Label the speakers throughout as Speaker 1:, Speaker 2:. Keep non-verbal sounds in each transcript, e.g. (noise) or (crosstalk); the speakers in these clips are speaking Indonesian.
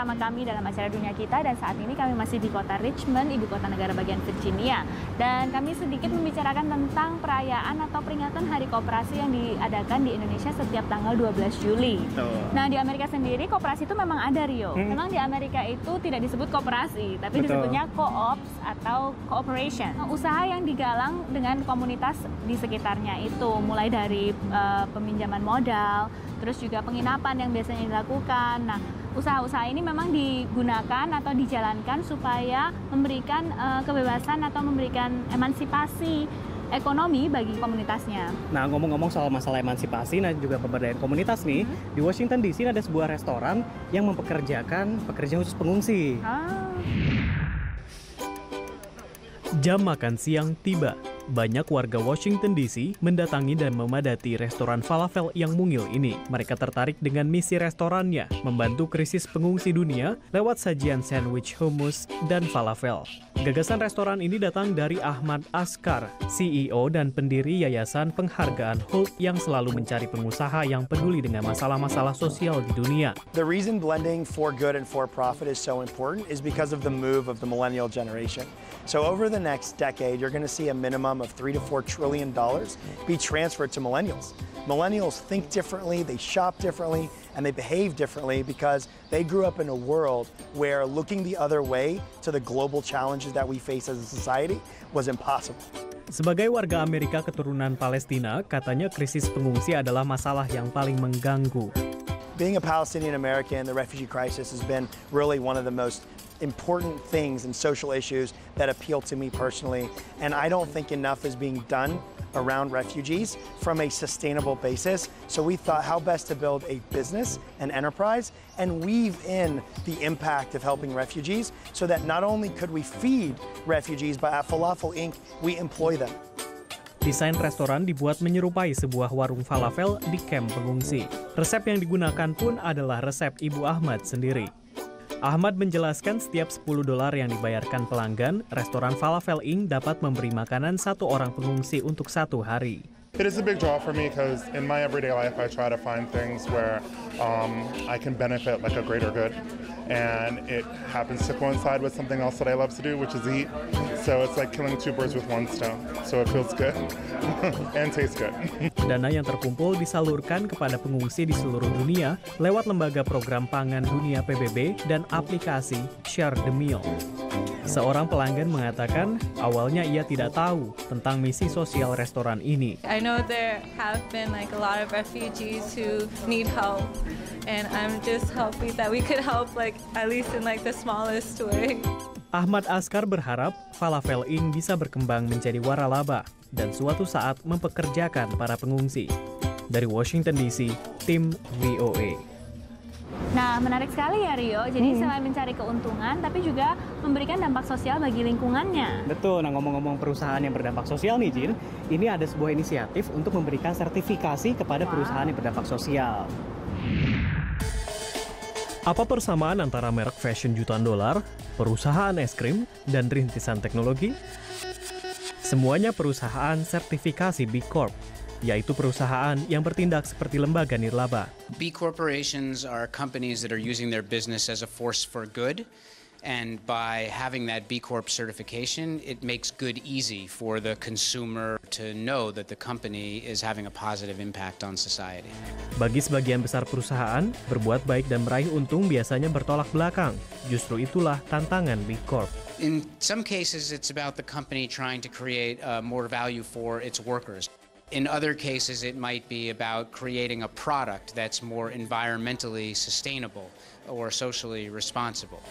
Speaker 1: bersama kami dalam acara Dunia Kita dan saat ini kami masih di kota Richmond, ibu kota negara bagian Virginia. Dan kami sedikit membicarakan tentang perayaan atau peringatan Hari Koperasi yang diadakan di Indonesia setiap tanggal 12 Juli.
Speaker 2: Betul.
Speaker 1: Nah, di Amerika sendiri koperasi itu memang ada Rio.
Speaker 2: Hmm.
Speaker 1: Memang di Amerika itu tidak disebut koperasi, tapi
Speaker 2: Betul.
Speaker 1: disebutnya co-ops atau cooperation. Nah, Usaha yang digalang dengan komunitas di sekitarnya itu, mulai dari eh, peminjaman modal, terus juga penginapan yang biasanya dilakukan. Nah, usaha-usaha ini memang digunakan atau dijalankan supaya memberikan eh, kebebasan atau memberikan emansipasi ekonomi bagi komunitasnya.
Speaker 2: Nah, ngomong-ngomong soal masalah emansipasi dan juga pemberdayaan komunitas nih, di Washington DC ada sebuah restoran yang mempekerjakan pekerja khusus pengungsi.
Speaker 1: Ah.
Speaker 3: Jam makan siang tiba. Banyak warga Washington DC mendatangi dan memadati restoran falafel yang mungil ini. Mereka tertarik dengan misi restorannya, membantu krisis pengungsi dunia lewat sajian sandwich hummus dan falafel. Gagasan restoran ini datang dari Ahmad Askar, CEO dan pendiri Yayasan Penghargaan Hope yang selalu mencari pengusaha yang peduli dengan masalah-masalah sosial di dunia.
Speaker 4: The reason blending for good and for profit is so important is because of the move of the millennial generation. So over the next decade, you're going to see a minimum of three to four trillion dollars be transferred to millennials. Millennials think differently, they shop differently, and they behave differently because they grew up in a world where looking the other way to the global challenges that we face as a society was impossible.
Speaker 3: Sebagai warga Amerika keturunan Palestina, katanya krisis pengungsi adalah masalah yang paling mengganggu.
Speaker 4: Being a Palestinian American, the refugee crisis has been really one of the most important things and social issues that appeal to me personally. And I don't think enough is being done around refugees from a sustainable basis. So we thought how best to build a business, an enterprise, and weave in the impact of helping refugees so that not only could we feed refugees, but at Falafel Inc., we employ them.
Speaker 3: Desain restoran dibuat menyerupai sebuah warung falafel di kamp pengungsi. Resep yang digunakan pun adalah resep Ibu Ahmad sendiri. Ahmad menjelaskan setiap 10 dolar yang dibayarkan pelanggan, restoran Falafel Inc. dapat memberi makanan satu orang pengungsi untuk satu hari.
Speaker 5: It is a big draw for me because in my everyday life, I try to find things where um, I can benefit like a greater good. And it happens to coincide with something else that I love to do, which is eat. So it's like killing two birds with one stone. So it feels good (laughs) and tastes good. (laughs)
Speaker 3: Dana yang terkumpul disalurkan kepada pengungsi di seluruh dunia lewat lembaga program pangan dunia PBB dan aplikasi Share the Meal. Seorang pelanggan mengatakan awalnya ia tidak tahu tentang misi sosial restoran ini.
Speaker 6: I know there have been like a lot of refugees who need help and I'm just happy that we could help like at least in like the smallest way.
Speaker 3: Ahmad Askar berharap Falafel Inc. bisa berkembang menjadi waralaba dan suatu saat mempekerjakan para pengungsi. Dari Washington DC, tim VOA.
Speaker 1: Nah, menarik sekali ya Rio. Jadi selain mencari keuntungan, tapi juga memberikan dampak sosial bagi lingkungannya.
Speaker 2: Betul, nah ngomong-ngomong perusahaan yang berdampak sosial nih Jin, ini ada sebuah inisiatif untuk memberikan sertifikasi kepada perusahaan yang berdampak sosial.
Speaker 3: Apa persamaan antara merek fashion jutaan dolar, perusahaan es krim, dan rintisan teknologi? Semuanya perusahaan sertifikasi B Corp, yaitu perusahaan yang bertindak seperti lembaga nirlaba.
Speaker 7: B corporations are companies that are using their business as a force for good. And by having that B Corp certification, it makes good easy for the consumer to know that the company is having a positive impact on society.
Speaker 3: Bagi sebagian besar perusahaan, berbuat baik dan meraih untung biasanya bertolak belakang. Justru itulah tantangan B Corp.
Speaker 7: In some cases, it's about the company trying to create uh, more value for its workers. In other cases, it might be about creating a product that's more environmentally sustainable or socially responsible.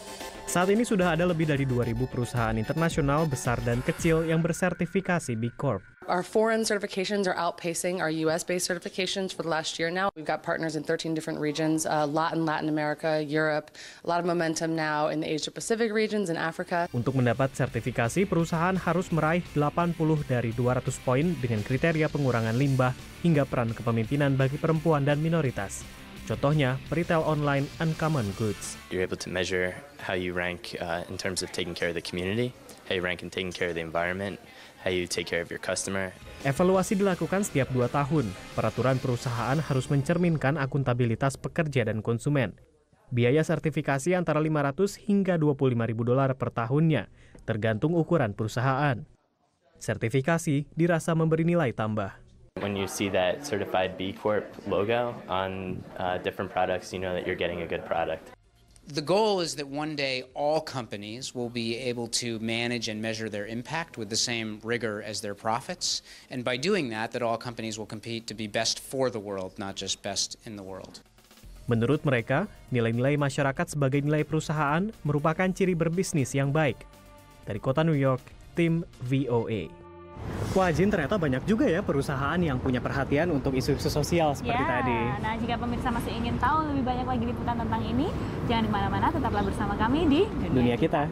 Speaker 3: Saat ini sudah ada lebih dari 2.000 perusahaan internasional besar dan kecil yang bersertifikasi B Corp.
Speaker 8: Our foreign certifications are outpacing our US based certifications for the last year now. We've got partners in 13 different regions uh, Latin, Latin America, Europe, a lot of momentum now in the Asia Pacific regions and Africa.
Speaker 3: Untuk mendapat sertifikasi, perusahaan harus meraih 80 dari 200 poin dengan kriteria pengurangan limbah hingga peran kepemimpinan bagi perempuan dan minoritas. Contohnya, retail online Uncommon Goods.
Speaker 9: You're able to measure how you rank uh, in terms of taking care of the community, how you rank in taking care of the environment, how you take care of your customer.
Speaker 3: Evaluasi dilakukan setiap dua tahun. Peraturan perusahaan harus mencerminkan akuntabilitas pekerja dan konsumen. Biaya sertifikasi antara 500 hingga 25 ribu dolar per tahunnya, tergantung ukuran perusahaan. Sertifikasi dirasa memberi nilai tambah.
Speaker 9: When you see that certified B Corp logo on uh, different products, you know that you're getting a good product.
Speaker 7: The goal is that one day all companies will be able to manage and measure their impact with the same rigor as their profits. And by doing that, that all companies will compete to be best for the world, not just best in the world.
Speaker 3: Menurut mereka, nilai-nilai masyarakat sebagai nilai perusahaan merupakan ciri berbisnis yang baik. Dari kota New York, tim VOA.
Speaker 2: Wah Jin, ternyata banyak juga ya perusahaan yang punya perhatian untuk isu-isu sosial seperti
Speaker 1: ya,
Speaker 2: tadi.
Speaker 1: Nah, jika pemirsa masih ingin tahu lebih banyak lagi liputan tentang ini, jangan di mana-mana, tetaplah bersama kami di
Speaker 2: Dunia kita.